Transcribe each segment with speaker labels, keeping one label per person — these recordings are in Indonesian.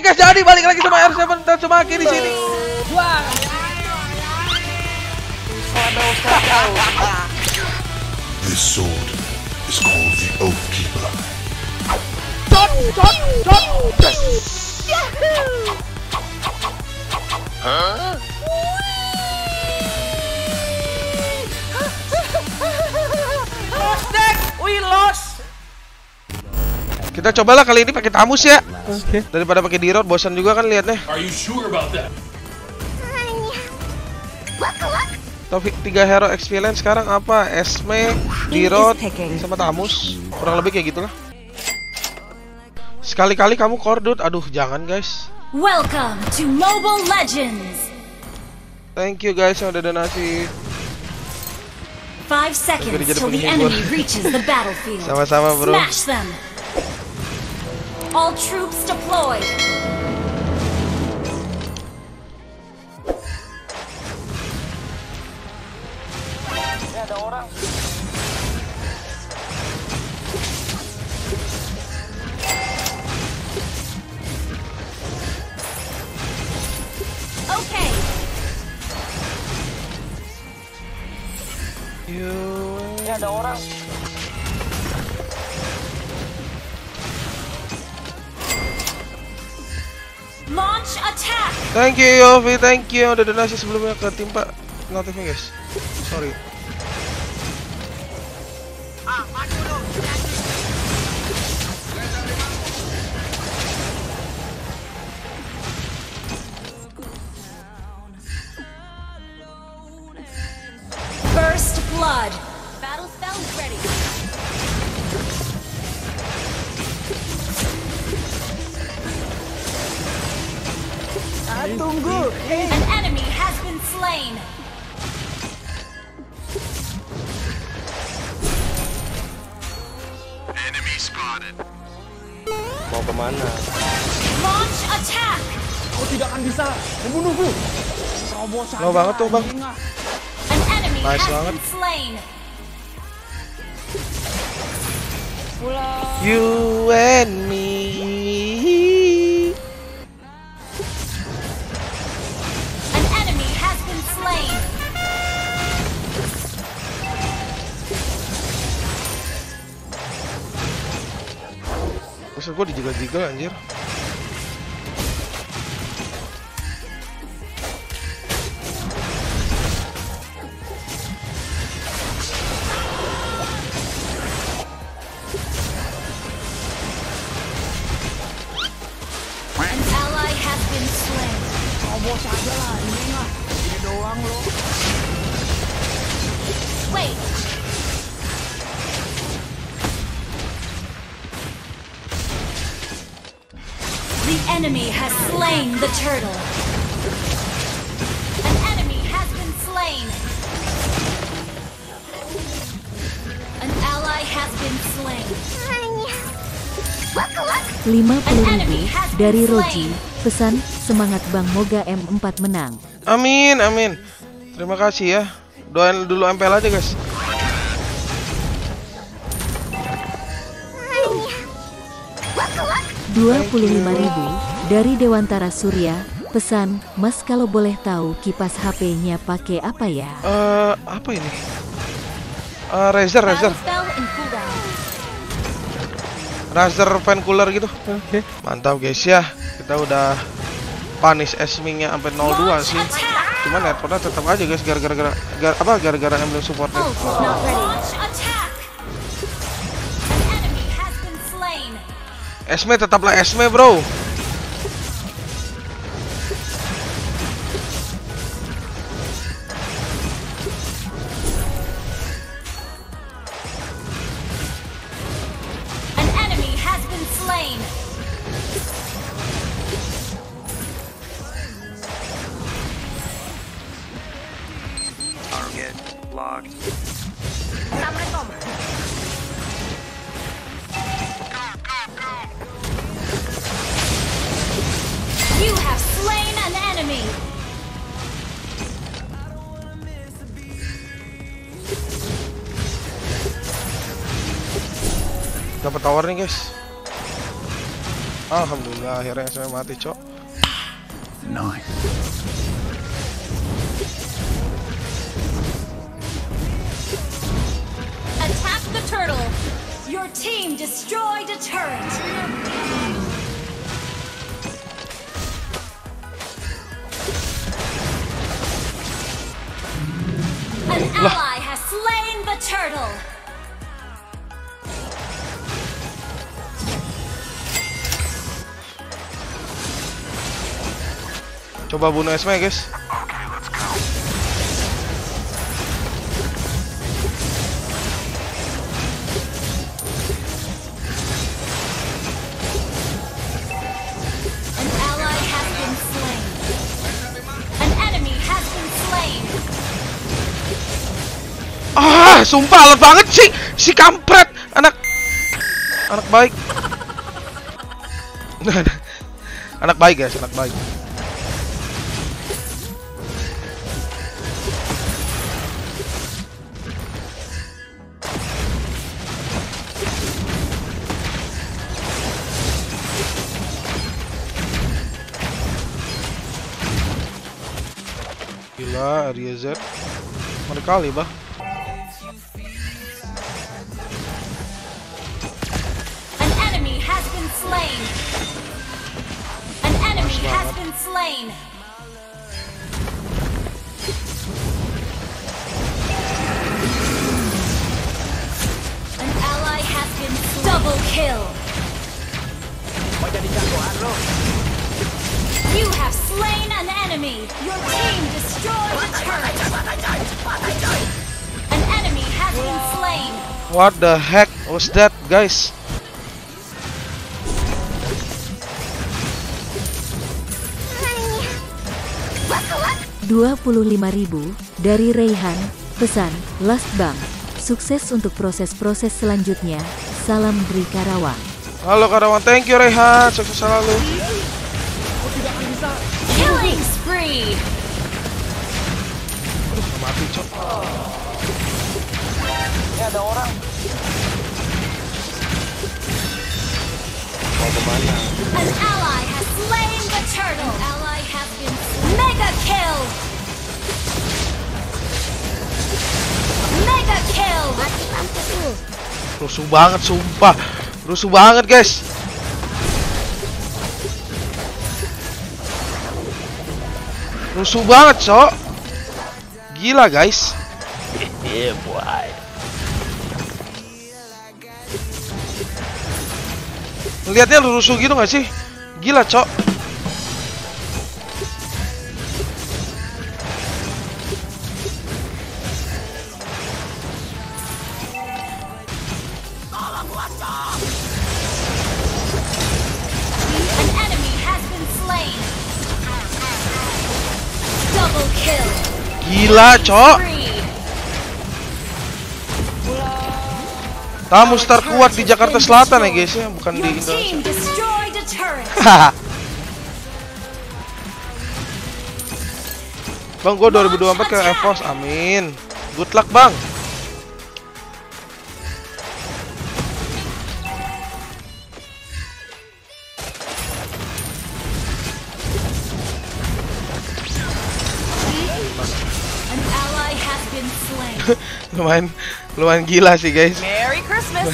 Speaker 1: guys, jadi balik lagi sama R7 dan sama Aki di sini.
Speaker 2: This sword is called the Oathkeeper.
Speaker 1: Kita cobalah kali ini pakai tamus ya.
Speaker 3: Oke.
Speaker 1: Daripada pakai dirot, bosan juga kan liatnya.
Speaker 4: Are you sure about that?
Speaker 1: Tapi tiga hero experience sekarang apa? Esme, dirot, sama tamus. Kurang lebih kayak gitulah. Sekali-kali kamu kordut, aduh jangan guys.
Speaker 5: Welcome to Mobile Legends!
Speaker 1: Thank you guys yang udah donasi.
Speaker 5: Five seconds till the
Speaker 1: penghibur.
Speaker 5: enemy reaches the battlefield.
Speaker 1: Sama-sama, bro.
Speaker 5: Smash them! All troops deployed. The order?
Speaker 1: Thank you Yofi, thank you udah donasi sebelumnya ke timpa notifnya guys. Sorry.
Speaker 5: First blood! An enemy has been slain!
Speaker 3: Mau ke mana?
Speaker 5: Launch attack!
Speaker 3: Kau tidak akan bisa membunuhku. Terobos saja.
Speaker 1: Lo banget tuh bang.
Speaker 3: ah.
Speaker 5: An enemy
Speaker 1: Nice
Speaker 5: has
Speaker 1: banget.
Speaker 5: been slain!
Speaker 1: You and me. Maksud gua dijegal-jegal anjir.
Speaker 5: Enemy has slain the turtle! An enemy has been slain! An ally has been slain!
Speaker 6: 50 ribu dari Roji. Pesan, semangat Bang Moga M4 menang.
Speaker 1: Amin, amin. Terima kasih ya. Doain dulu MPL aja guys.
Speaker 6: ribu dari Dewantara Surya. Pesan, Mas kalau boleh tahu kipas HP-nya pakai apa ya?
Speaker 1: Eh, apa ini? Eh, Razer, Razer. Razer fan cooler gitu.
Speaker 3: Oke.
Speaker 1: Mantap guys ya. Kita udah punish Esming-nya sampai 02
Speaker 5: Launch
Speaker 1: sih. Cuman networknya tetap aja guys gara-gara gara, apa gara-gara emblem supportnya.
Speaker 5: Been slain!
Speaker 1: Esme tetaplah Esme, Bro. Dapat tower nih, guys. Alhamdulillah akhirnya saya mati, Cok.
Speaker 2: Nine.
Speaker 5: Attack the turtle! Your team destroyed a turret!
Speaker 1: Coba bunuh Esme, guys. Ah, sumpah alot banget sih si kampret anak anak baik. anak baik guys, anak baik. Gila, Arya Z. Mana kali, bah?
Speaker 5: An enemy has been slain. An enemy has been slain. An ally has been slain. double kill. You have slain an enemy. Your team destroyed a turret. An enemy has been slain.
Speaker 1: What the heck was that, guys?
Speaker 6: Dua puluh lima ribu dari Raihan, pesan, last bang. Sukses untuk proses-proses selanjutnya. Salam dari Karawang.
Speaker 1: Halo Karawang, thank you Rehan, sukses selalu.
Speaker 5: Killing spree.
Speaker 1: Mati cok.
Speaker 5: An ally has slain the turtle. ally has been mega kill. Mega kill.
Speaker 1: Rusuh banget sumpah. Rusuh banget guys. Rusuh banget cok. Gila guys. Lihatnya rusuh gitu gak sih? Gila cok.
Speaker 5: An
Speaker 1: Gila cok. Tamu star kuat di Jakarta Selatan ya guys ya, bukan di Indonesia. bang, gue 2024 ke EVOS, amin. Good luck bang. lumayan, lumayan gila sih guys.
Speaker 5: Merry Christmas.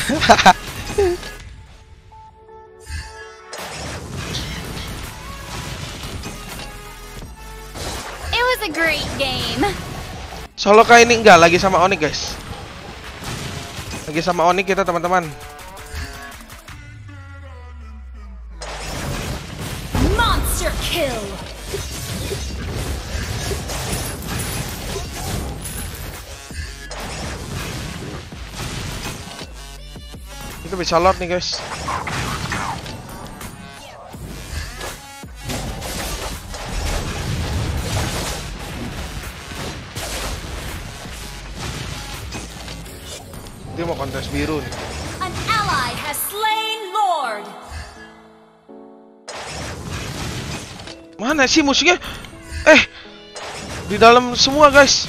Speaker 5: It was a great game.
Speaker 1: Solo kali ini enggak, lagi sama Onyx guys. Lagi sama Onyx kita teman-teman. Itu bisa lot nih guys. Dia mau kontes biru nih.
Speaker 5: An ally has slain Lord.
Speaker 1: Mana sih musuhnya? Eh, di dalam semua guys.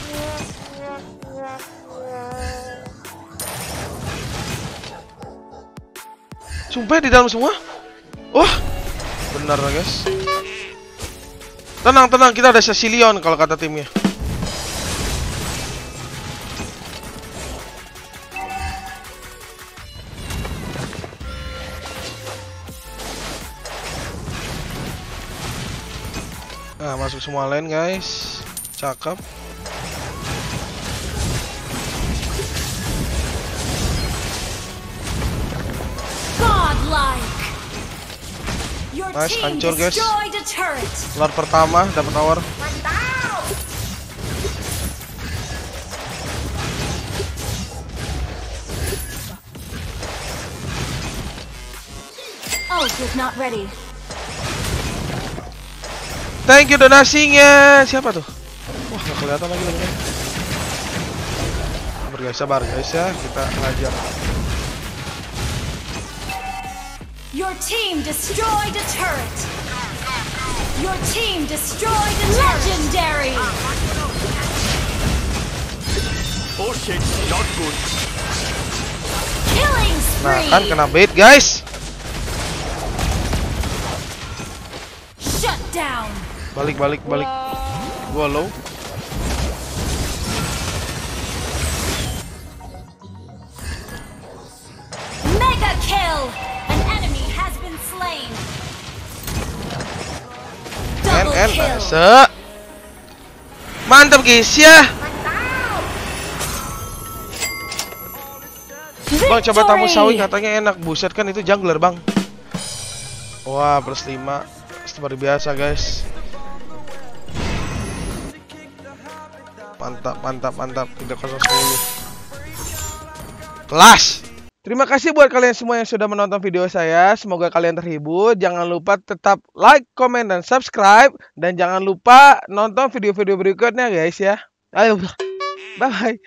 Speaker 1: Sumpah di dalam semua. Wah, benar guys. Tenang tenang kita ada Cecilion kalau kata timnya. Nah, masuk semua lane guys. Cakep. Nice, hancur, guys. Lord pertama dapat tower.
Speaker 5: Ready.
Speaker 1: Thank you donasinya. Siapa tuh? Wah, nggak kelihatan lagi lagi. Sabar guys, sabar guys ya. Kita ngajar.
Speaker 5: Your team destroyed a turret. Your team destroyed a legendary.
Speaker 2: Oh shit, not good.
Speaker 5: Killing
Speaker 1: Nah,
Speaker 5: spree.
Speaker 1: kan kena bait guys.
Speaker 5: Shut down.
Speaker 1: Balik, balik, balik. Gua low.
Speaker 5: Kill.
Speaker 1: se. Mantap guys ya. Bang coba tamu sawi katanya enak. Buset kan itu jungler bang. Wah plus 5 Seperti biasa guys. Mantap, mantap, mantap. 3010. Kelas. Terima kasih buat kalian semua yang sudah menonton video saya. Semoga kalian terhibur. Jangan lupa tetap like, comment, dan subscribe. Dan jangan lupa nonton video-video berikutnya guys ya. Ayo. Bye.